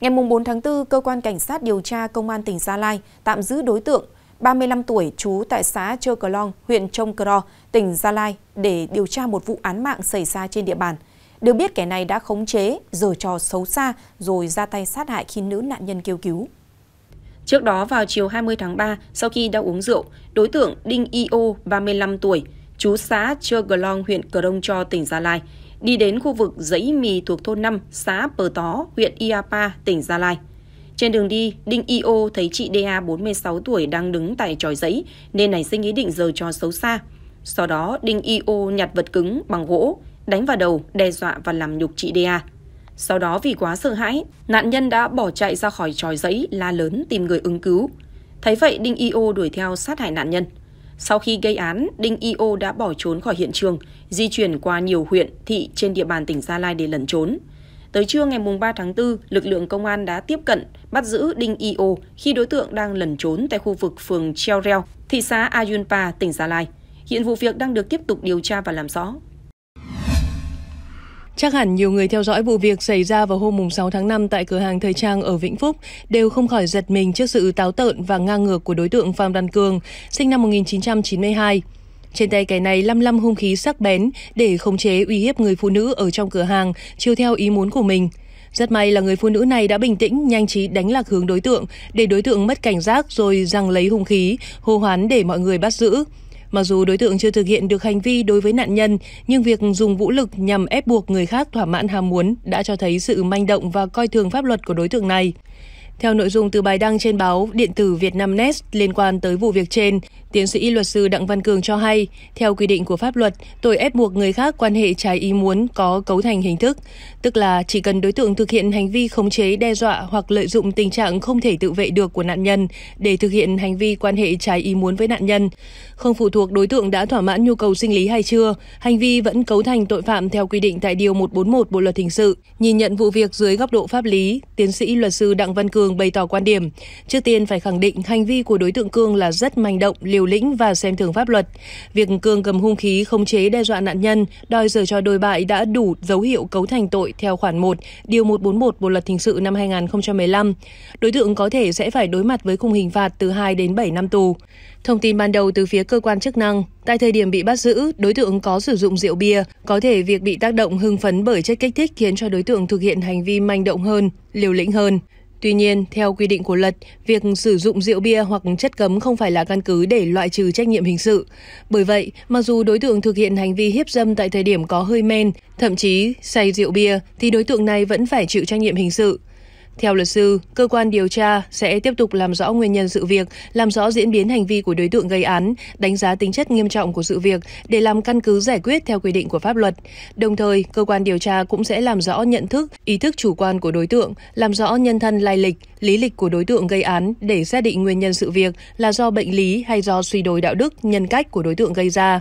Ngày 4 tháng 4, Cơ quan Cảnh sát điều tra Công an tỉnh Gia Lai tạm giữ đối tượng 35 tuổi trú tại xã Chơ Cờ Long, huyện Trông Cờ tỉnh Gia Lai để điều tra một vụ án mạng xảy ra trên địa bàn. Được biết kẻ này đã khống chế, giở trò xấu xa rồi ra tay sát hại khi nữ nạn nhân kêu cứu. Trước đó vào chiều 20 tháng 3, sau khi đã uống rượu, đối tượng Đinh I.O. 35 tuổi, chú xã Chơ Cờ Long, huyện Cờ Đông Cho, tỉnh Gia Lai, đi đến khu vực dãy mì thuộc thôn 5, xã Pờ Tó, huyện Iapa, tỉnh Gia Lai. Trên đường đi, Đinh io thấy chị DA 46 tuổi đang đứng tại tròi giấy nên nảy sinh ý định giờ trò xấu xa. Sau đó, Đinh io nhặt vật cứng bằng gỗ, đánh vào đầu, đe dọa và làm nhục chị DA. Sau đó vì quá sợ hãi, nạn nhân đã bỏ chạy ra khỏi tròi giấy la lớn tìm người ứng cứu. Thấy vậy Đinh io đuổi theo sát hại nạn nhân. Sau khi gây án, Đinh Io đã bỏ trốn khỏi hiện trường, di chuyển qua nhiều huyện, thị trên địa bàn tỉnh Gia Lai để lẩn trốn. Tới trưa ngày 3 tháng 4, lực lượng công an đã tiếp cận, bắt giữ Đinh Io khi đối tượng đang lẩn trốn tại khu vực phường Treo Reo, thị xã Ayunpa, tỉnh Gia Lai. Hiện vụ việc đang được tiếp tục điều tra và làm rõ. Chắc hẳn nhiều người theo dõi vụ việc xảy ra vào hôm 6 tháng 5 tại cửa hàng thời trang ở Vĩnh Phúc đều không khỏi giật mình trước sự táo tợn và ngang ngược của đối tượng Phạm Văn Cường, sinh năm 1992. Trên tay kẻ này lăm lăm hung khí sắc bén để khống chế uy hiếp người phụ nữ ở trong cửa hàng, chiều theo ý muốn của mình. Rất may là người phụ nữ này đã bình tĩnh, nhanh trí đánh lạc hướng đối tượng, để đối tượng mất cảnh giác rồi giằng lấy hung khí, hô hoán để mọi người bắt giữ. Mặc dù đối tượng chưa thực hiện được hành vi đối với nạn nhân, nhưng việc dùng vũ lực nhằm ép buộc người khác thỏa mãn ham muốn đã cho thấy sự manh động và coi thường pháp luật của đối tượng này. Theo nội dung từ bài đăng trên báo điện tử Vietnamnet liên quan tới vụ việc trên, tiến sĩ luật sư Đặng Văn Cường cho hay, theo quy định của pháp luật, tội ép buộc người khác quan hệ trái ý muốn có cấu thành hình thức, tức là chỉ cần đối tượng thực hiện hành vi khống chế, đe dọa hoặc lợi dụng tình trạng không thể tự vệ được của nạn nhân để thực hiện hành vi quan hệ trái ý muốn với nạn nhân. Không phụ thuộc đối tượng đã thỏa mãn nhu cầu sinh lý hay chưa, hành vi vẫn cấu thành tội phạm theo quy định tại Điều 141 Bộ Luật Hình sự. Nhìn nhận vụ việc dưới góc độ pháp lý, tiến sĩ luật sư Đặng Văn Cường bày tỏ quan điểm, trước tiên phải khẳng định hành vi của đối tượng Cương là rất manh động, liều liều lĩnh và xem thường pháp luật. Việc Cương cầm hung khí khống chế đe dọa nạn nhân, đòi giờ cho đôi bại đã đủ dấu hiệu cấu thành tội theo khoản 1, Điều 141 Bộ Luật Hình sự năm 2015. Đối tượng có thể sẽ phải đối mặt với khung hình phạt từ 2 đến 7 năm tù. Thông tin ban đầu từ phía cơ quan chức năng, tại thời điểm bị bắt giữ, đối tượng có sử dụng rượu bia, có thể việc bị tác động hưng phấn bởi chất kích thích khiến cho đối tượng thực hiện hành vi manh động hơn, liều lĩnh hơn. Tuy nhiên, theo quy định của luật, việc sử dụng rượu bia hoặc chất cấm không phải là căn cứ để loại trừ trách nhiệm hình sự. Bởi vậy, mặc dù đối tượng thực hiện hành vi hiếp dâm tại thời điểm có hơi men, thậm chí say rượu bia, thì đối tượng này vẫn phải chịu trách nhiệm hình sự. Theo luật sư, cơ quan điều tra sẽ tiếp tục làm rõ nguyên nhân sự việc, làm rõ diễn biến hành vi của đối tượng gây án, đánh giá tính chất nghiêm trọng của sự việc để làm căn cứ giải quyết theo quy định của pháp luật. Đồng thời, cơ quan điều tra cũng sẽ làm rõ nhận thức, ý thức chủ quan của đối tượng, làm rõ nhân thân lai lịch, lý lịch của đối tượng gây án để xác định nguyên nhân sự việc là do bệnh lý hay do suy đồi đạo đức, nhân cách của đối tượng gây ra.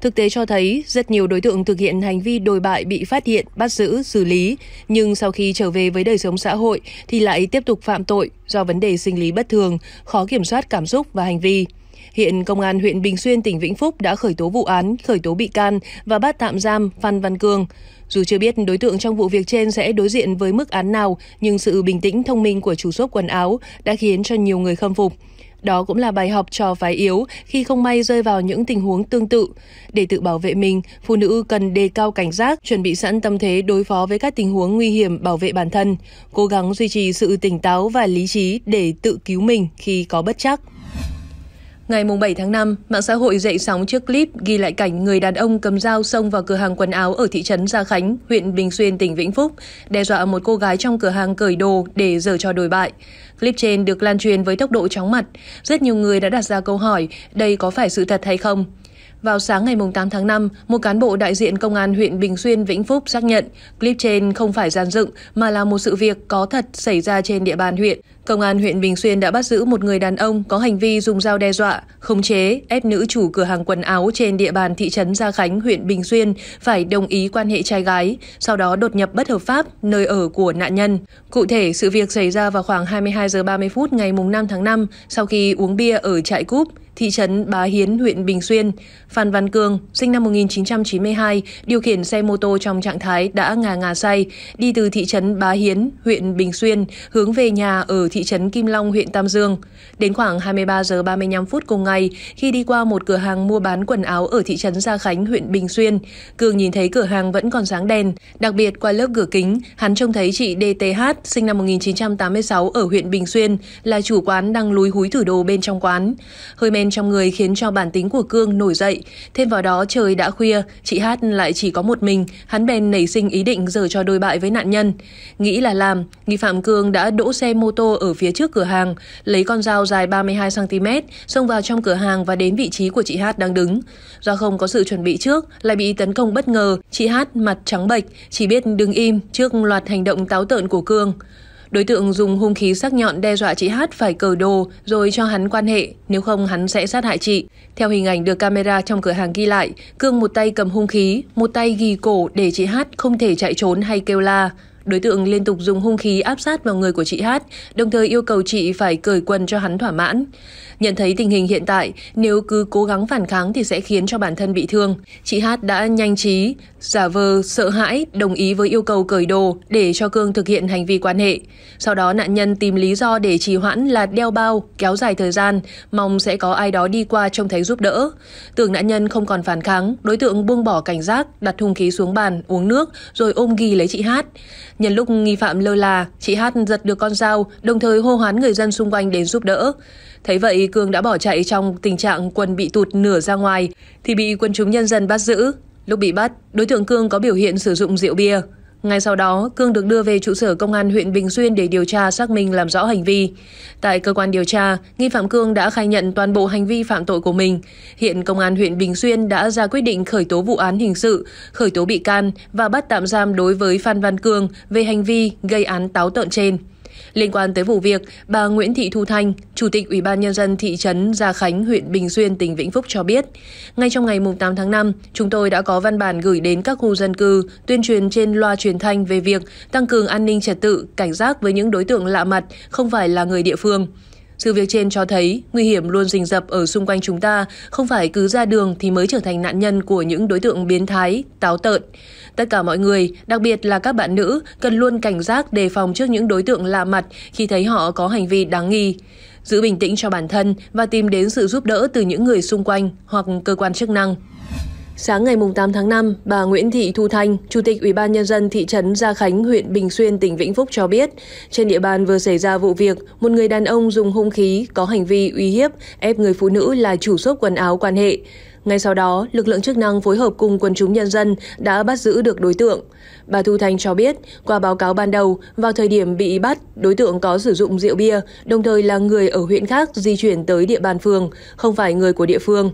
Thực tế cho thấy rất nhiều đối tượng thực hiện hành vi đồi bại bị phát hiện, bắt giữ, xử lý, nhưng sau khi trở về với đời sống xã hội thì lại tiếp tục phạm tội do vấn đề sinh lý bất thường, khó kiểm soát cảm xúc và hành vi. Hiện Công an huyện Bình Xuyên, tỉnh Vĩnh Phúc đã khởi tố vụ án, khởi tố bị can và bắt tạm giam Phan Văn Cương. Dù chưa biết đối tượng trong vụ việc trên sẽ đối diện với mức án nào, nhưng sự bình tĩnh thông minh của chủ shop quần áo đã khiến cho nhiều người khâm phục. Đó cũng là bài học cho phái yếu khi không may rơi vào những tình huống tương tự. Để tự bảo vệ mình, phụ nữ cần đề cao cảnh giác, chuẩn bị sẵn tâm thế đối phó với các tình huống nguy hiểm bảo vệ bản thân, cố gắng duy trì sự tỉnh táo và lý trí để tự cứu mình khi có bất chắc. Ngày 7 tháng 5, mạng xã hội dậy sóng trước clip ghi lại cảnh người đàn ông cầm dao xông vào cửa hàng quần áo ở thị trấn Gia Khánh, huyện Bình Xuyên, tỉnh Vĩnh Phúc, đe dọa một cô gái trong cửa hàng cởi đồ để giở cho đổi bại. Clip trên được lan truyền với tốc độ chóng mặt. Rất nhiều người đã đặt ra câu hỏi đây có phải sự thật hay không? Vào sáng ngày 8 tháng 5, một cán bộ đại diện công an huyện Bình Xuyên, Vĩnh Phúc xác nhận clip trên không phải gian dựng mà là một sự việc có thật xảy ra trên địa bàn huyện. Công an huyện Bình Xuyên đã bắt giữ một người đàn ông có hành vi dùng dao đe dọa, khống chế, ép nữ chủ cửa hàng quần áo trên địa bàn thị trấn Gia Khánh, huyện Bình Xuyên phải đồng ý quan hệ trai gái, sau đó đột nhập bất hợp pháp nơi ở của nạn nhân. Cụ thể, sự việc xảy ra vào khoảng 22 giờ 30 phút ngày 5 tháng 5 sau khi uống bia ở trại cúp thị trấn Bá Hiến, huyện Bình Xuyên. Phan Văn Cương, sinh năm 1992, điều khiển xe mô tô trong trạng thái đã ngà ngà say, đi từ thị trấn Bá Hiến, huyện Bình Xuyên, hướng về nhà ở thị trấn Kim Long, huyện Tam Dương. Đến khoảng 23 giờ 35 phút cùng ngày, khi đi qua một cửa hàng mua bán quần áo ở thị trấn Gia Khánh, huyện Bình Xuyên, Cương nhìn thấy cửa hàng vẫn còn sáng đèn. Đặc biệt qua lớp cửa kính, hắn trông thấy chị DTH, sinh năm 1986 ở huyện Bình Xuyên, là chủ quán đang lúi húi thử đồ bên trong quán. Hơi men trong người khiến cho bản tính của Cương nổi dậy. Thêm vào đó trời đã khuya, chị Hát lại chỉ có một mình, hắn bèn nảy sinh ý định giở cho đôi bại với nạn nhân. Nghĩ là làm, nghi phạm Cương đã đỗ xe mô tô ở phía trước cửa hàng, lấy con dao dài 32cm, xông vào trong cửa hàng và đến vị trí của chị Hát đang đứng. Do không có sự chuẩn bị trước, lại bị tấn công bất ngờ, chị Hát mặt trắng bệch, chỉ biết đứng im trước loạt hành động táo tợn của Cương. Đối tượng dùng hung khí sắc nhọn đe dọa chị Hát phải cờ đồ rồi cho hắn quan hệ, nếu không hắn sẽ sát hại chị. Theo hình ảnh được camera trong cửa hàng ghi lại, Cương một tay cầm hung khí, một tay ghi cổ để chị Hát không thể chạy trốn hay kêu la. Đối tượng liên tục dùng hung khí áp sát vào người của chị Hát, đồng thời yêu cầu chị phải cởi quần cho hắn thỏa mãn. Nhận thấy tình hình hiện tại, nếu cứ cố gắng phản kháng thì sẽ khiến cho bản thân bị thương. Chị Hát đã nhanh trí, giả vờ sợ hãi, đồng ý với yêu cầu cởi đồ để cho Cương thực hiện hành vi quan hệ. Sau đó nạn nhân tìm lý do để trì hoãn là đeo bao, kéo dài thời gian, mong sẽ có ai đó đi qua trông thấy giúp đỡ. Tưởng nạn nhân không còn phản kháng, đối tượng buông bỏ cảnh giác, đặt hung khí xuống bàn, uống nước, rồi ôm ghi lấy chị Hát. Nhân lúc nghi phạm lơ là, chị Hát giật được con dao, đồng thời hô hoán người dân xung quanh đến giúp đỡ. Thấy vậy, Cương đã bỏ chạy trong tình trạng quần bị tụt nửa ra ngoài, thì bị quân chúng nhân dân bắt giữ. Lúc bị bắt, đối tượng Cương có biểu hiện sử dụng rượu bia. Ngay sau đó, Cương được đưa về trụ sở công an huyện Bình Xuyên để điều tra xác minh làm rõ hành vi. Tại cơ quan điều tra, nghi phạm Cương đã khai nhận toàn bộ hành vi phạm tội của mình. Hiện công an huyện Bình Xuyên đã ra quyết định khởi tố vụ án hình sự, khởi tố bị can và bắt tạm giam đối với Phan Văn Cương về hành vi gây án táo tợn trên. Liên quan tới vụ việc, bà Nguyễn Thị Thu Thanh, Chủ tịch Ủy ban Nhân dân thị trấn Gia Khánh, huyện Bình Xuyên, tỉnh Vĩnh Phúc cho biết, ngay trong ngày 8 tháng 5, chúng tôi đã có văn bản gửi đến các khu dân cư, tuyên truyền trên loa truyền thanh về việc tăng cường an ninh trật tự, cảnh giác với những đối tượng lạ mặt, không phải là người địa phương. Sự việc trên cho thấy nguy hiểm luôn rình rập ở xung quanh chúng ta, không phải cứ ra đường thì mới trở thành nạn nhân của những đối tượng biến thái, táo tợn. Tất cả mọi người, đặc biệt là các bạn nữ, cần luôn cảnh giác đề phòng trước những đối tượng lạ mặt khi thấy họ có hành vi đáng nghi. Giữ bình tĩnh cho bản thân và tìm đến sự giúp đỡ từ những người xung quanh hoặc cơ quan chức năng. Sáng ngày 8 tháng 5, bà Nguyễn Thị Thu Thanh, Chủ tịch Ủy ban Nhân dân thị trấn Gia Khánh, huyện Bình Xuyên, tỉnh Vĩnh Phúc cho biết, trên địa bàn vừa xảy ra vụ việc, một người đàn ông dùng hung khí có hành vi uy hiếp, ép người phụ nữ là chủ shop quần áo quan hệ. Ngay sau đó, lực lượng chức năng phối hợp cùng quần chúng nhân dân đã bắt giữ được đối tượng. Bà Thu Thanh cho biết, qua báo cáo ban đầu, vào thời điểm bị bắt, đối tượng có sử dụng rượu bia, đồng thời là người ở huyện khác di chuyển tới địa bàn phường, không phải người của địa phương.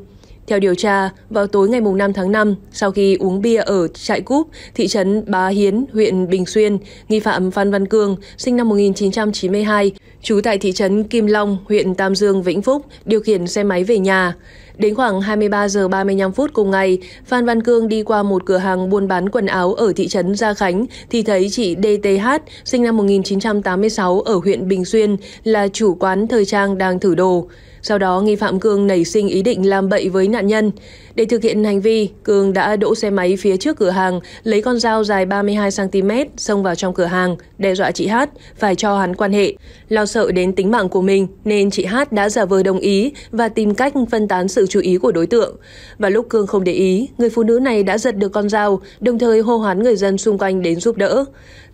Theo điều tra, vào tối ngày 5 tháng 5, sau khi uống bia ở trại cúp, thị trấn Bá Hiến, huyện Bình Xuyên, nghi phạm Phan Văn Cương, sinh năm 1992, trú tại thị trấn Kim Long, huyện Tam Dương, Vĩnh Phúc, điều khiển xe máy về nhà. Đến khoảng 23 giờ 35 phút cùng ngày, Phan Văn Cương đi qua một cửa hàng buôn bán quần áo ở thị trấn Gia Khánh thì thấy chị DTH, sinh năm 1986 ở huyện Bình Xuyên, là chủ quán thời trang đang thử đồ. Sau đó nghi phạm Cương nảy sinh ý định làm bậy với nạn nhân. Để thực hiện hành vi, Cương đã đỗ xe máy phía trước cửa hàng, lấy con dao dài 32cm xông vào trong cửa hàng, đe dọa chị Hát phải cho hắn quan hệ. Lo sợ đến tính mạng của mình nên chị Hát đã giả vờ đồng ý và tìm cách phân tán sự chú ý của đối tượng. Và lúc Cương không để ý, người phụ nữ này đã giật được con dao, đồng thời hô hoán người dân xung quanh đến giúp đỡ.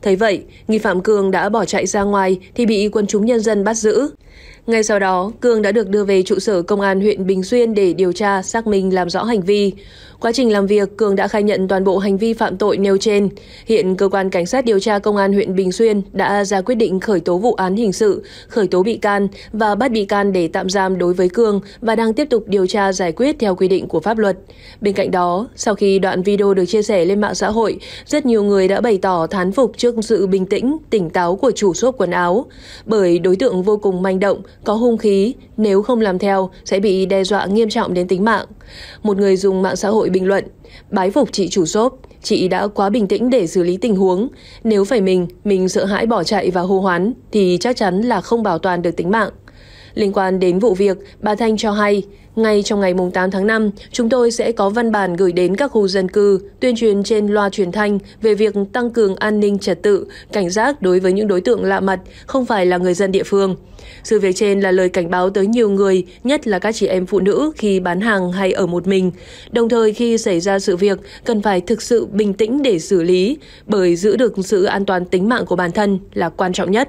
Thấy vậy, nghi phạm Cương đã bỏ chạy ra ngoài thì bị quân chúng nhân dân bắt giữ. Ngay sau đó, Cương đã được đưa về trụ sở công an huyện Bình Xuyên để điều tra, xác minh làm rõ hành vi. Quá trình làm việc, Cường đã khai nhận toàn bộ hành vi phạm tội nêu trên. Hiện cơ quan cảnh sát điều tra công an huyện Bình Xuyên đã ra quyết định khởi tố vụ án hình sự, khởi tố bị can và bắt bị can để tạm giam đối với Cương và đang tiếp tục điều tra giải quyết theo quy định của pháp luật. Bên cạnh đó, sau khi đoạn video được chia sẻ lên mạng xã hội, rất nhiều người đã bày tỏ thán phục trước sự bình tĩnh, tỉnh táo của chủ shop quần áo. Bởi đối tượng vô cùng manh động, có hung khí, nếu không làm theo sẽ bị đe dọa nghiêm trọng đến tính mạng. Một người dùng mạng xã hội bình luận, bái phục chị chủ shop, chị đã quá bình tĩnh để xử lý tình huống. Nếu phải mình, mình sợ hãi bỏ chạy và hô hoán thì chắc chắn là không bảo toàn được tính mạng. Liên quan đến vụ việc, bà Thanh cho hay, ngay trong ngày 8 tháng 5, chúng tôi sẽ có văn bản gửi đến các khu dân cư, tuyên truyền trên loa truyền thanh về việc tăng cường an ninh trật tự, cảnh giác đối với những đối tượng lạ mặt, không phải là người dân địa phương. Sự việc trên là lời cảnh báo tới nhiều người, nhất là các chị em phụ nữ khi bán hàng hay ở một mình. Đồng thời khi xảy ra sự việc, cần phải thực sự bình tĩnh để xử lý, bởi giữ được sự an toàn tính mạng của bản thân là quan trọng nhất.